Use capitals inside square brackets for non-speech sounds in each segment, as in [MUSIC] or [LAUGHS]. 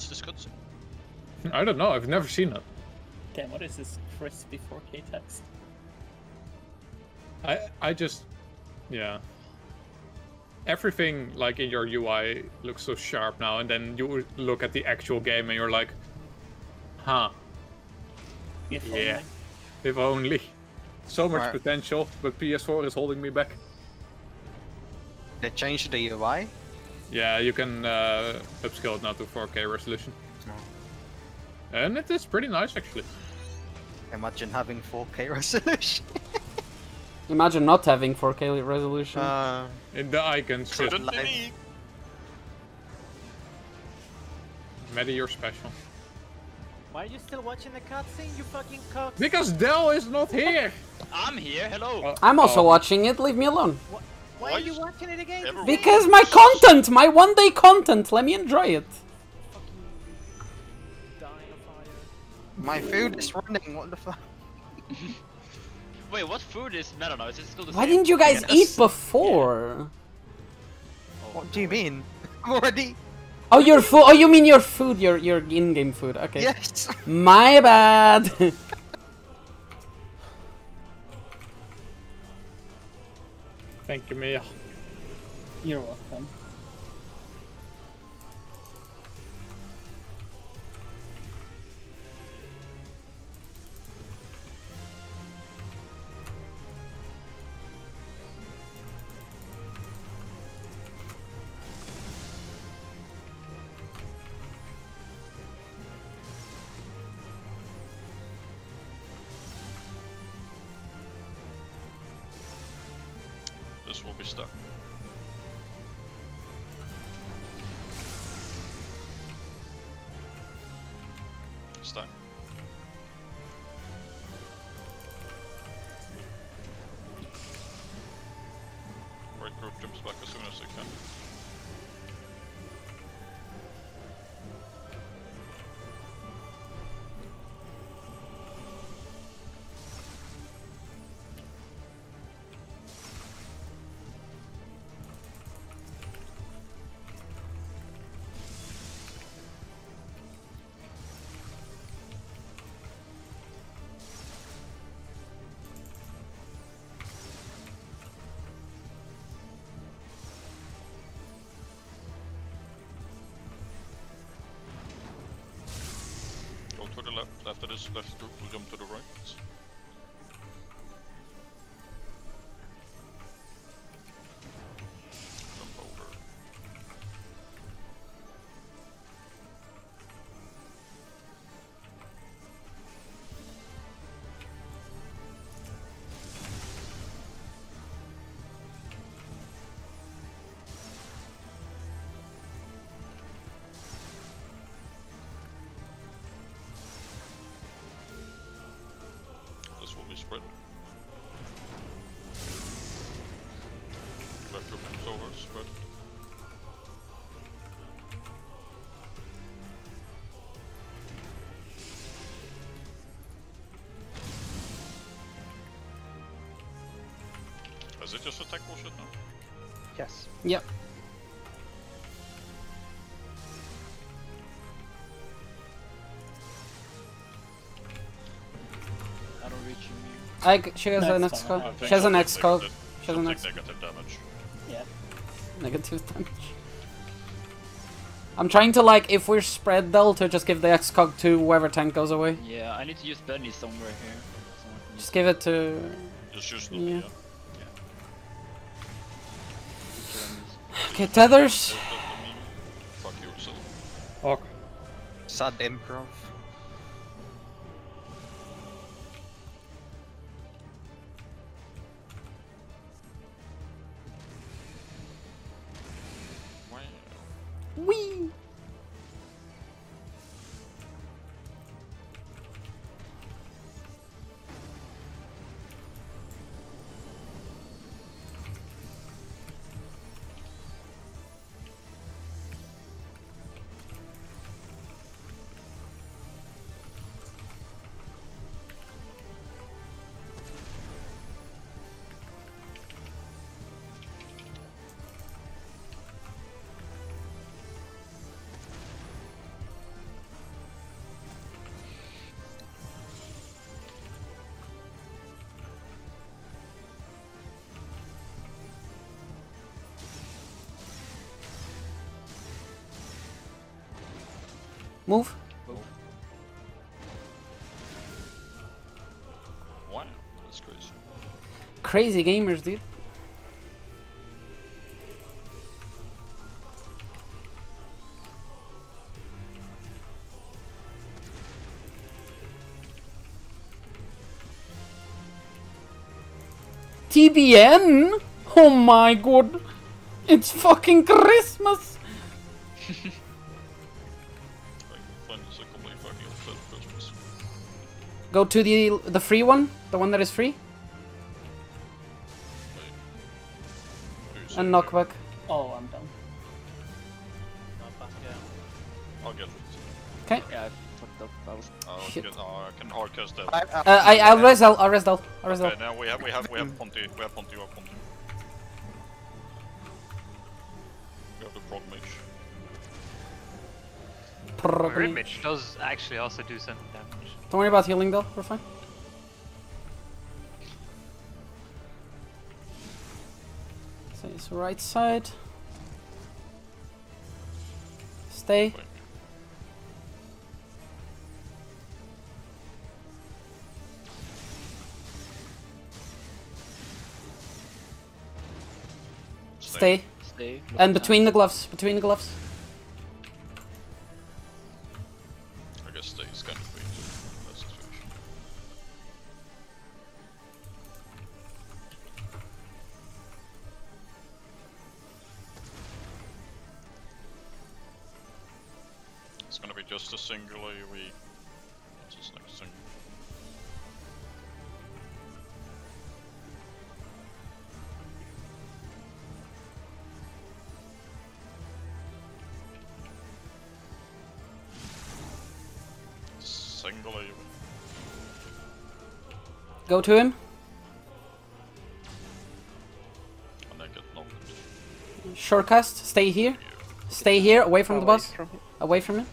What's this cutscene? [LAUGHS] I don't know. I've never seen it. Damn, what is this crispy 4K text? I I just yeah. Everything like in your UI looks so sharp now, and then you look at the actual game and you're like, huh, If yeah, only. if only. So much Right. potential, but PS4 is holding me back. They changed the UI. Yeah, you can uh, upscale it now to 4K resolution. And it is pretty nice actually. Imagine having 4K [LAUGHS] resolution. Imagine not having 4K resolution. uh, In the icons, just Couldn't be live. me. Maddie, you're special. Why are you still watching the cutscene, you fucking cock? Because Dell is not here! I'm here. Hello. Uh, I'm also oh. watching it, leave me alone. Why Why are you you- watching it again? Everyone- Because my content, my one day content, let me enjoy it. Fucking dying of fire. my food is running. What the fuck? [LAUGHS] Wait, what food is no no no? Is it still the Why same? didn't you guys Yes. eat before? Oh, what do you mean? [LAUGHS] I'm already. Oh, your food. Oh, you mean your food, your your in-game food. Okay. Yes. [LAUGHS] My bad. Thank you, Mia. You're welcome. This will be stuck. Stuck. Right group jumps back as soon as they can. The left. After this left group will jump to the right. Will be spread. Left group comes over, spread. Is it just attack bullshit now? Yes. yep. I g- she has No, an it's X fine. code. I think She has an take X code. negative- She has an take X negative damage. Yeah. negative damage. I'm trying to like if we're spread Del to just give the X cog to whoever tank goes away. Yeah, I need to use Benny somewhere here. Someone Just give it to. Just use the Yeah. yeah. use Okay, tethers. Fuck you, so Sad improv. Wee. Move. Wow, that's crazy. Crazy gamers, dude. TBN? Oh my god. It's fucking Christmas. [LAUGHS] Go to the the free one, the one that is free, and knockback. Oh, I'm done. Not back, yeah. I'll get it. Okay. Yeah, I fucked up. I was I'll Shit. get, uh, I can hardcast that. I, Uh, I I'll res I'll, I'll res Del. I'll res Okay, now we have we have we have Ponty, we have Ponty, we have Ponty. We have the prog mage. Prog- Image does actually also do some damage. Don't worry about healing, though, We're fine. So it's right side. Stay. Stay. Stay. look And between the gloves. Between the gloves. Gonna be just a single AoE. What's this next thing? Single AoE. Go to him. And I get knocked. Shortcast. Stay here. Stay here, away from the Away boss. from. Away from him.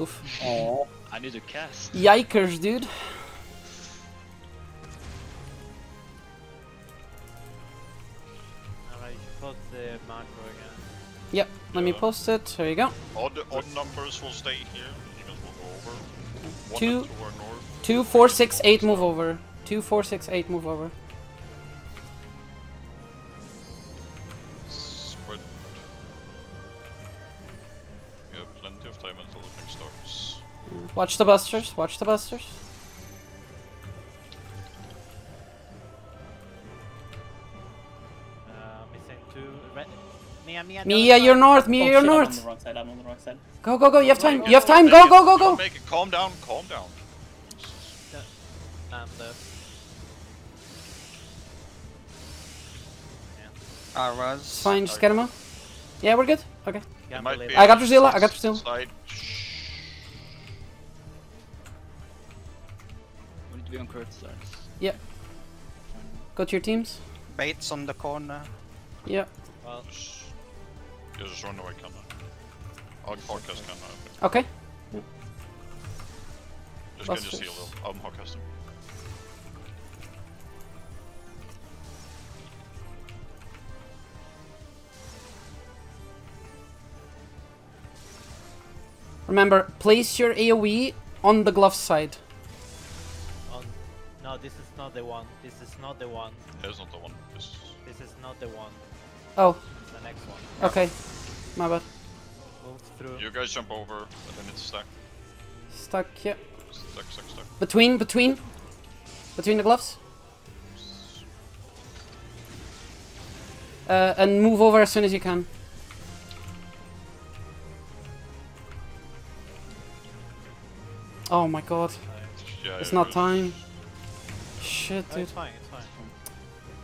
Oof. Oh, I need a cast. Yikers, dude. Alright, you put the macro again. Yep, let me post it. There you go. Odd, odd numbers will stay here. Evens will go over. One Two. two are north. Two, four, six, eight, move over. Two, four, six, eight, move over. Watch the busters. Watch the busters. Uh, missing two. Red. Mia, Mia, Mia, you're north. Mia, oh you're shit, I'm on north. the wrong side. I'm on the wrong side. Go, go, go. You have time. You have time. Go, go, go, go. Make it. Calm down. Calm down. And uh, I was. It's fine. Just get him out. Yeah, we're good. Okay. It can't might believe be it. I got a Drusilla, I got s- Drusilla. Be on correct stars. Go to your teams. Baits on the corner. Yeah. Well, Just, yeah, just run away, Kanna. I'll hardcast Kanna. Okay. Just get your Busters. seal though. Um, I'm hardcasting. Remember, place your AoE on the glove side. On. No, this is not the one. This is not the one. That's not the one. This This is not the one. Oh, The next one. okay. My bad. Move through. You guys jump over, and then it's stuck. Stuck. Yeah. Stack, stack, stack. Between, between, between the gloves. Uh, and move over as soon as you can. Oh my god, Yeah, it's yeah, not it- time. Shit, dude. it's fine. It's fine.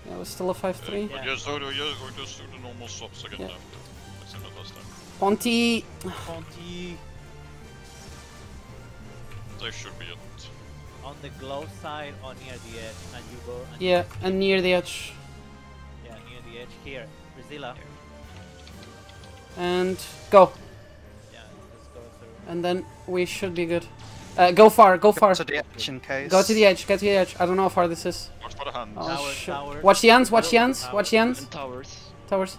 Yeah, it was still a 5-3. But Yeah. just do, the- just, or just do the normal swaps again Yeah. after. It's in the last time. Ponty, Conti They should be it. on the glove side or near the edge, and you go. And yeah, and near the edge. Yeah, near the edge here. Brazilla. And go. Yeah, let's go through. And then we should be good. Uh, go far, go far. To the edge in case. Go to the edge, get to the edge. I don't know how far this is. Watch for the hands. Oh Tower, shit. tower. Watch the hands, watch the hands, ends, watch the ends. And towers. Towers.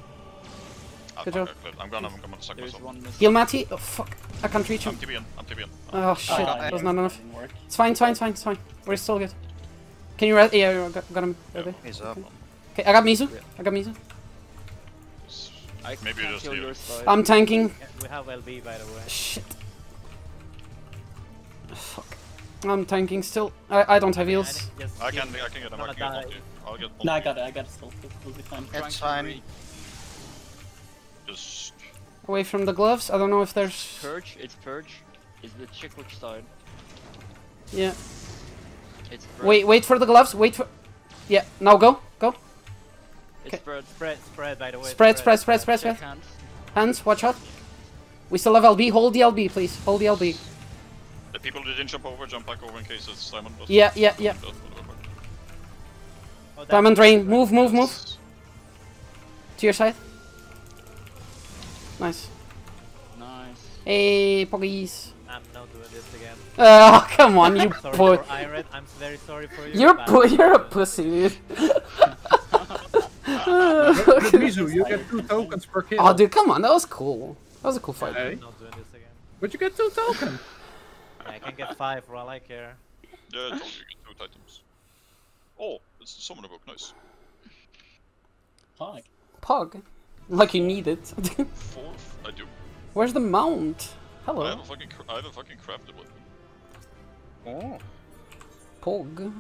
Good job. I cleared. I'm gonna, I'm gonna suck There's myself. Heal Matty. Oh fuck. I can't reach I'm him. TBN. I'm TBN. Oh shit, Ah, that was not enough. It's fine, it's fine, it's fine, it's fine. We're still good. Can you re- yeah, I got, got him. Ready? He's up. Okay, I got Mizu. I got Mizu. I Maybe just kill heal. your side. I'm tanking. We have LB by the way. Shit. Fuck. I'm tanking still. I, I don't have heals. And just I can, I can get him. I can get I'll get multi. No, I got it. I got it still. It'll be fine. It's fine. Just Away from the gloves. I don't know if there's. Purge, it's Purge. Is the chick which side? Yeah. It's Spread. Wait, wait for the gloves. Wait for. Yeah. Now go, go. It's okay. Spread. Spread, spread by the way. Spread, spread, spread, spread, Check spread. hands. Hands. Watch out. We still have LB. Hold the LB, please. Hold the LB. The people who didn't jump over, jump back over in case it's Simon. does- Yeah, yeah, yeah. does whatever. Oh, Diamond Rain. Move, move, move. To your side. Nice. Nice. Hey, poggies. I'm not doing this again. [LAUGHS] Oh, come on, you Sorry boy. for Iron. I'm very sorry for you. You're but pu- you're a pussy, dude. Mizu, you get two [LAUGHS] tokens per kill. oh, dude, come on, that was cool. That was a cool fight. Hey. I'm not doing this again. But you get two tokens. I can get five for all I care. Yeah, I told you you get two items. Oh, it's the summoner book. Nice. Fuck. Pog, like you need it. [LAUGHS] Fourth, I do. Where's the mount? Hello. I have Hello, a fucking, cra- I have a fucking crafted weapon. Oh. Pog.